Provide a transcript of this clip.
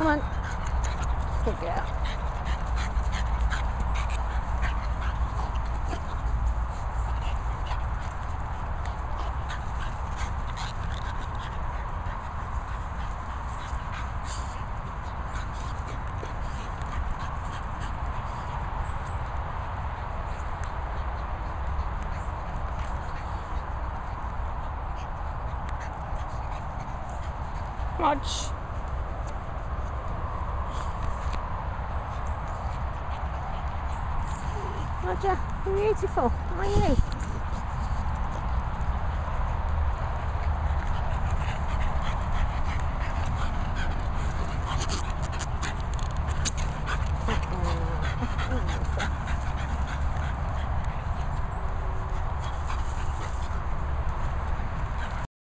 Come on. Good girl. Watch. Roger, beautiful, are you?